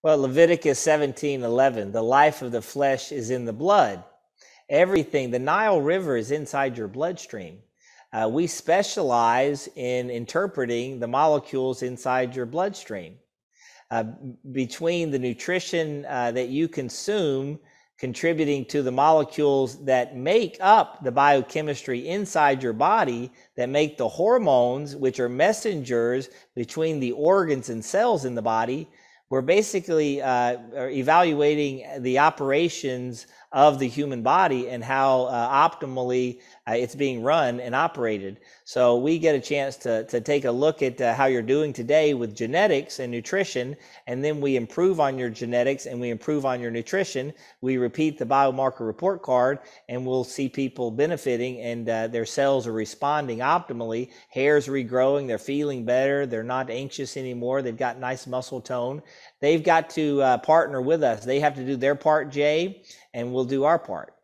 Well, Leviticus 17 11, the life of the flesh is in the blood. Everything, the Nile River is inside your bloodstream. Uh, we specialize in interpreting the molecules inside your bloodstream. Uh, between the nutrition uh, that you consume contributing to the molecules that make up the biochemistry inside your body that make the hormones, which are messengers between the organs and cells in the body. We're basically uh, evaluating the operations of the human body and how uh, optimally uh, it's being run and operated. So we get a chance to, to take a look at uh, how you're doing today with genetics and nutrition, and then we improve on your genetics and we improve on your nutrition. We repeat the biomarker report card, and we'll see people benefiting and uh, their cells are responding optimally. Hair's regrowing, they're feeling better, they're not anxious anymore, they've got nice muscle tone. They've got to uh, partner with us. They have to do their part, Jay, and we'll do our part.